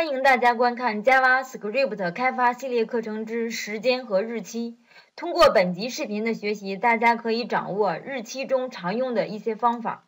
欢迎大家观看 JavaScript 开发系列课程之时间和日期。通过本集视频的学习，大家可以掌握日期中常用的一些方法。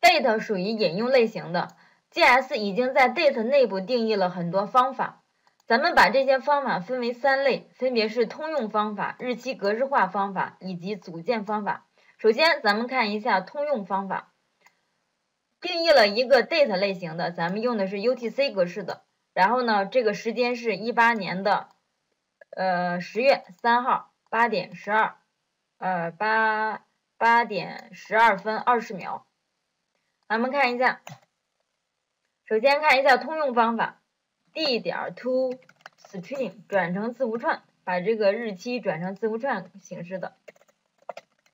Date 属于引用类型的，GS 已经在 Date 内部定义了很多方法。咱们把这些方法分为三类，分别是通用方法、日期格式化方法以及组件方法。首先，咱们看一下通用方法。定义了一个 date 类型的，咱们用的是 UTC 格式的。然后呢，这个时间是一八年的呃十月三号八点十二呃八八点十二分二十秒。咱们看一下，首先看一下通用方法，d 点 to string 转成字符串，把这个日期转成字符串形式的，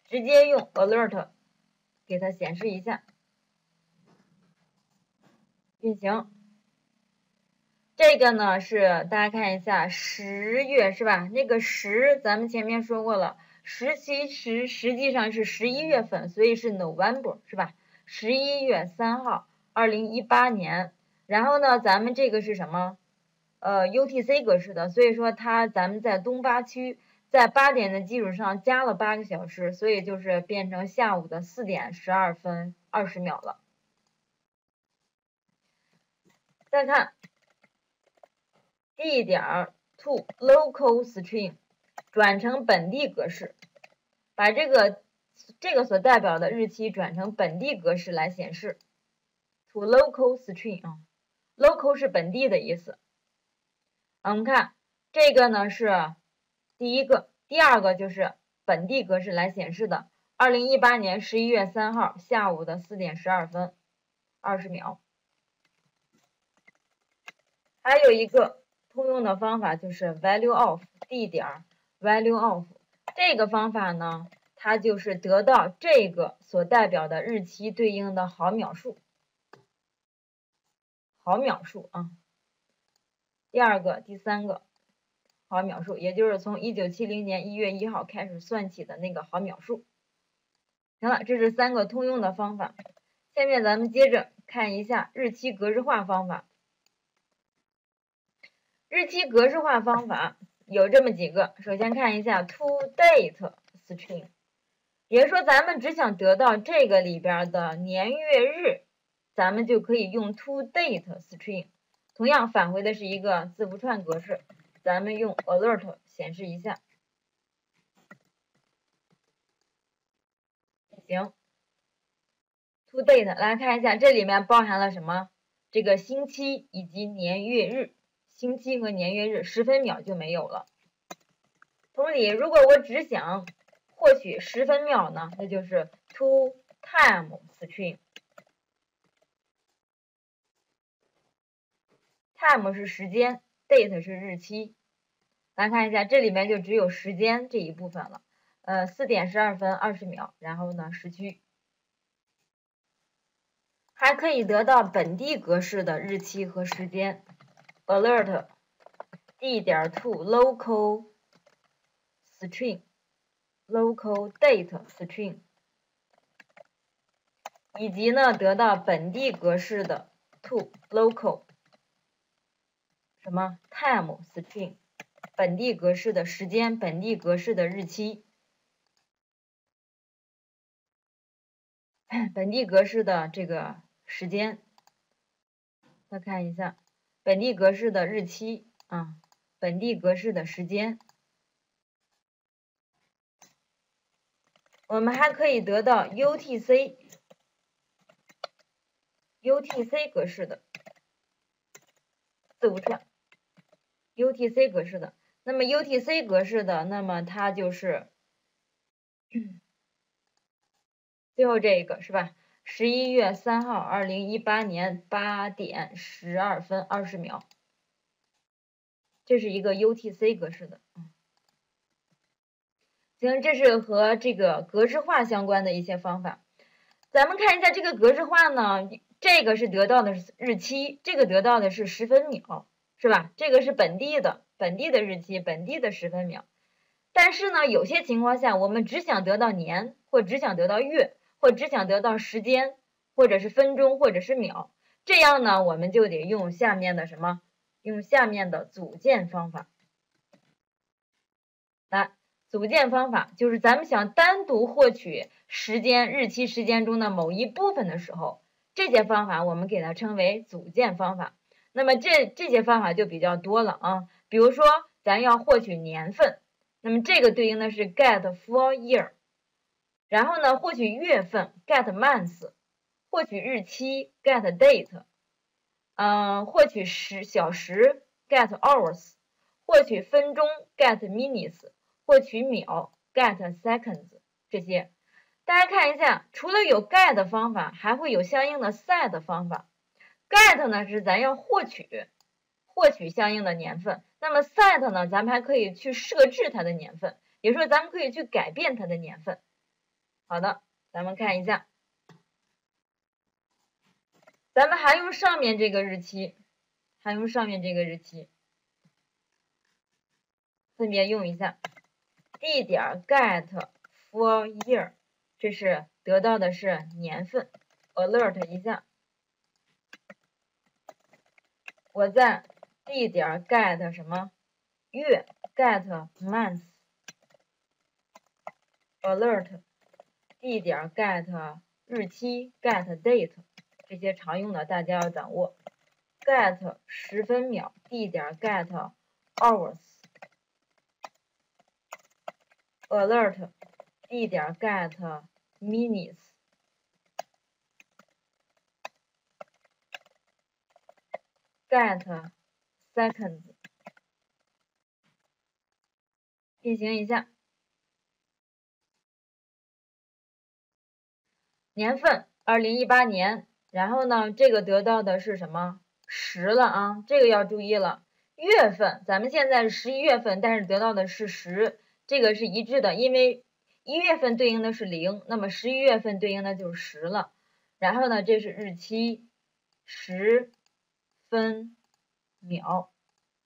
直接用 alert 给它显示一下。运行，这个呢是大家看一下十月是吧？那个十咱们前面说过了，十其实实际上是十一月份，所以是 November 是吧？十一月三号，二零一八年。然后呢，咱们这个是什么？呃，UTC 格式的，所以说它咱们在东八区，在八点的基础上加了八个小时，所以就是变成下午的四点十二分二十秒了。再看 d 点 to local string 转成本地格式，把这个这个所代表的日期转成本地格式来显示。to local string 啊，local 是本地的意思。我们看这个呢是第一个，第二个就是本地格式来显示的。二零一八年十一月三号下午的四点十二分二十秒。还有一个通用的方法就是 value of d 点 value of 这个方法呢，它就是得到这个所代表的日期对应的毫秒数，毫秒数啊。第二个、第三个毫秒数，也就是从一九七零年一月一号开始算起的那个毫秒数。行了，这是三个通用的方法。下面咱们接着看一下日期格式化方法。日期格式化方法有这么几个，首先看一下 toDate string，也就说咱们只想得到这个里边的年月日，咱们就可以用 toDate string，同样返回的是一个字符串格式，咱们用 alert 显示一下。行，toDate 来看一下这里面包含了什么，这个星期以及年月日。星期和年月日，十分秒就没有了。同理，如果我只想获取十分秒呢，那就是 two time string。time 是时间，date 是日期。来看一下，这里面就只有时间这一部分了。呃，四点十二分二十秒，然后呢，时区。还可以得到本地格式的日期和时间。Alert d 点 to local string local date string，以及呢得到本地格式的 to local 什么 time string 本地格式的时间，本地格式的日期，本地格式的这个时间，再看一下。本地格式的日期。啊，本地格式的时间，我们还可以得到 UTC UTC 格式的。字符串，UTC 格式的。那么 UTC 格式的，那么它就是 最后这一个是吧？十一月三号，二零一八年八点十二分二十秒，这是一个 UTC 格式的。行，这是和这个格式化相关的一些方法。咱们看一下这个格式化呢，这个是得到的日期，这个得到的是十分秒，是吧？这个是本地的，本地的日期，本地的十分秒。但是呢，有些情况下，我们只想得到年，或只想得到月。或只想得到时间，或者是分钟，或者是秒，这样呢，我们就得用下面的什么？用下面的组件方法。来，组件方法就是咱们想单独获取时间、日期、时间中的某一部分的时候，这些方法我们给它称为组件方法。那么这这些方法就比较多了啊，比如说咱要获取年份，那么这个对应的是 get for year，然后呢，获取月份 get month，获取日期 get date，嗯，获取时小时 get hours，获取分钟 get minutes，获取秒 get seconds，这些大家看一下，除了有 get 方法，还会有相应的 set 方法。get 呢是咱要获取，获取相应的年份。那么 set 呢，咱们还可以去设置它的年份，也就是说咱们可以去改变它的年份。好的，咱们看一下，咱们还用上面这个日期，还用上面这个日期，分别用一下。地点 get for year，这是得到的是年份，alert 一下。我在地点 get 什么月 get month alert 地点 get 日期 get date 这些常用的大家要掌握 get 十分秒地点 get hours alert 地点 get minutes get seconds，进行一下，年份二零一八年，然后呢，这个得到的是什么十了啊？这个要注意了。月份咱们现在是十一月份，但是得到的是十，这个是一致的，因为一月份对应的是零，那么十一月份对应的就是十了。然后呢，这是日期十。分秒，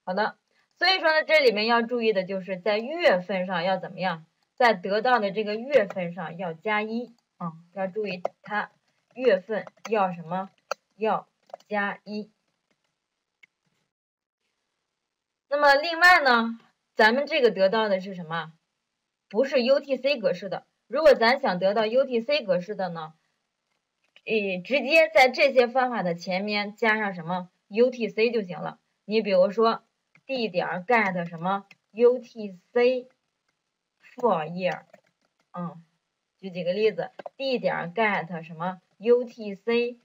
好的，所以说呢，这里面要注意的就是在月份上要怎么样，在得到的这个月份上要加一啊，要注意它月份要什么，要加一。那么另外呢，咱们这个得到的是什么？不是 UTC 格式的。如果咱想得到 UTC 格式的呢，诶，直接在这些方法的前面加上什么？UTC 就行了。你比如说，地点 get 什么 UTC for year，嗯，举几个例子，地点 get 什么？UTC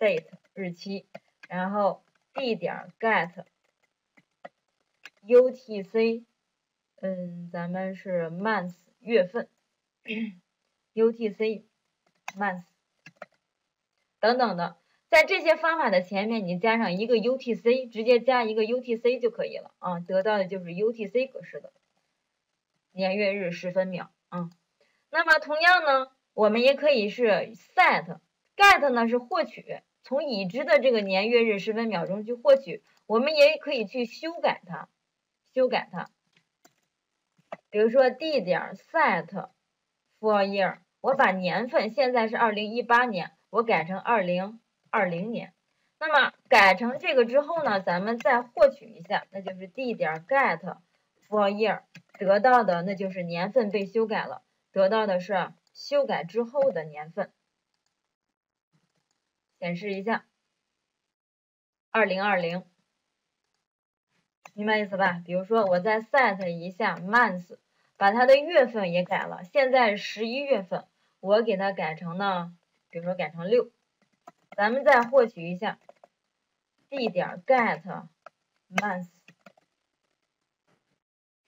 date 日期，然后地点 get UTC，嗯，咱们是 month 月份，UTC month 等等的。在这些方法的前面，你加上一个 UTC，直接加一个 UTC 就可以了。啊，得到的就是 UTC 格式的年月日时分秒。啊。那么同样呢，我们也可以是 set，get 呢是获取，从已知的这个年月日时分秒中去获取，我们也可以去修改它，修改它。比如说地点 set for year，我把年份现在是二零一八年，我改成二零。二零年，那么改成这个之后呢，咱们再获取一下，那就是地点 get for year 得到的，那就是年份被修改了，得到的是修改之后的年份，显示一下，二零二零，明白意思吧？比如说我再 set 一下 month，把它的月份也改了，现在十一月份，我给它改成呢，比如说改成六。咱们再获取一下地点 get month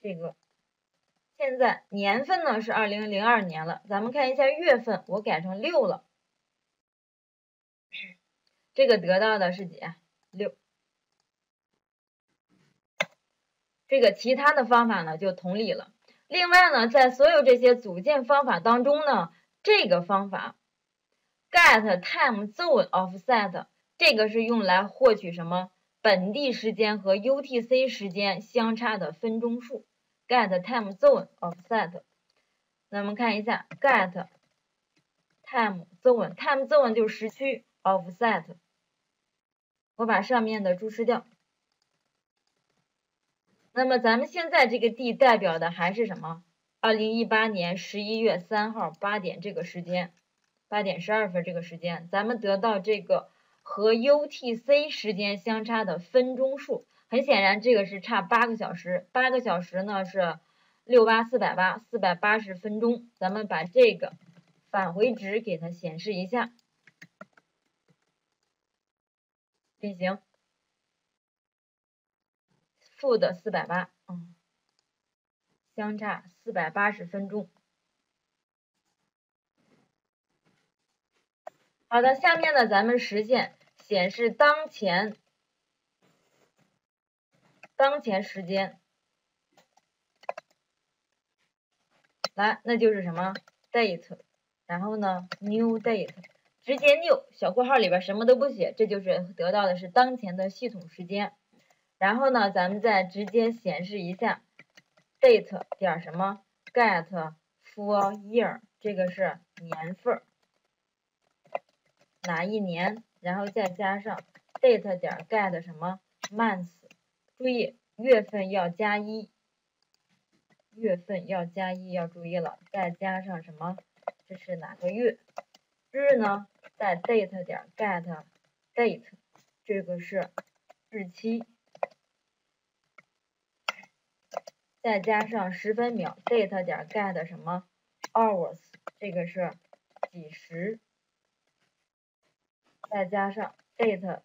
这个，现在年份呢是二零零二年了，咱们看一下月份，我改成六了，这个得到的是几？六。这个其他的方法呢就同理了。另外呢，在所有这些组件方法当中呢，这个方法。get time zone offset 这个是用来获取什么本地时间和 UTC 时间相差的分钟数。Get time zone offset，那我们看一下 get time zone，time zone 就是时区，offset 我把上面的注释掉。那么咱们现在这个 D 代表的还是什么？二零一八年十一月三号八点这个时间，八点十二分这个时间，咱们得到这个和 UTC 时间相差的分钟数。很显然，这个是差八个小时，八个小时呢是六八四百八，四百八十分钟。咱们把这个返回值给它显示一下，运行，负的四百八，嗯，相差四百八十分钟。好的，下面呢，咱们实现显示当前。当前时间，来，那就是什么 date，然后呢 new date，直接 new 小括号里边什么都不写，这就是得到的是当前的系统时间。然后呢，咱们再直接显示一下 date 点什么 get for year，这个是年份，哪一年？然后再加上 date 点 get 什么 month。注意月份要加一，月份要加一，要注意了。再加上什么？这是哪个月？日呢？在 date 点 get date，这个是日期。再加上十分秒，date 点 get 什么 hours，这个是几时？再加上 date。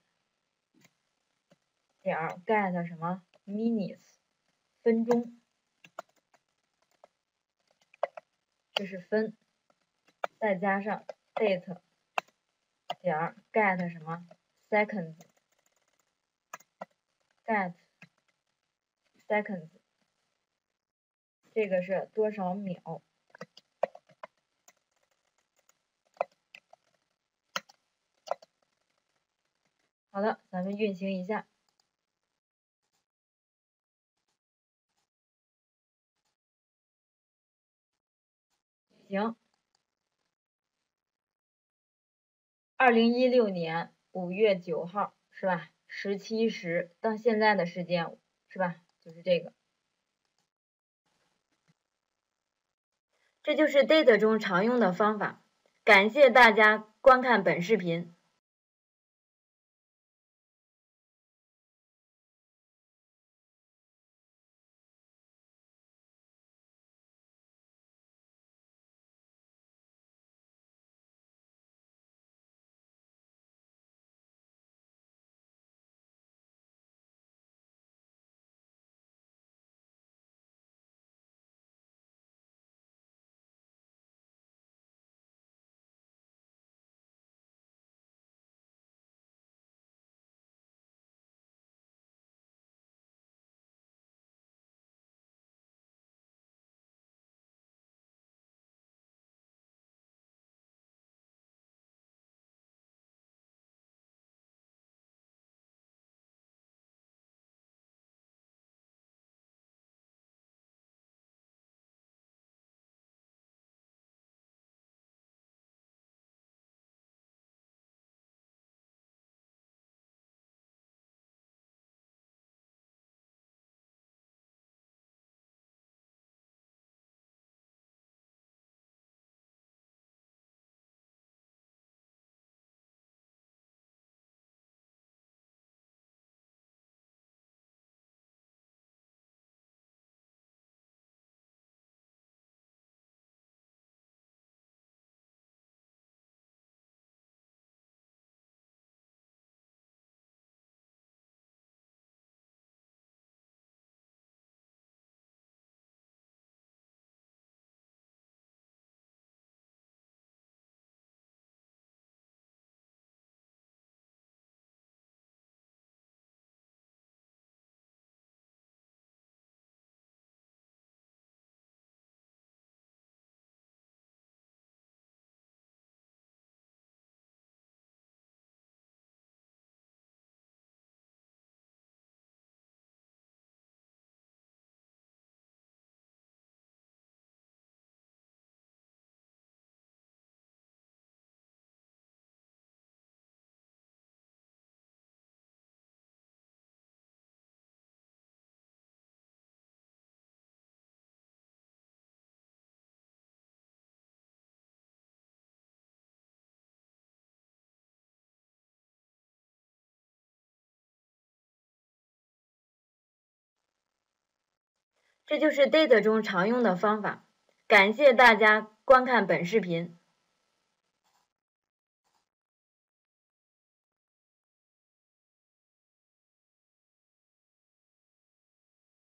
点 get 什么 minutes 分钟，这是分，再加上 date 点 get 什么 seconds get seconds，这个是多少秒？好的，咱们运行一下。二零一六年五月九号是吧？十七时到现在的时间是吧？就是这个，这就是 date 中常用的方法。感谢大家观看本视频。这就是 data 中常用的方法。感谢大家观看本视频。